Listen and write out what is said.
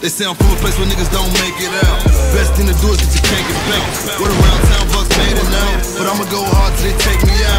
They say I'm from a place where niggas don't make it out. Best thing to do is that you can't get back. What around town bucks made it now. But I'ma go hard till they take me out.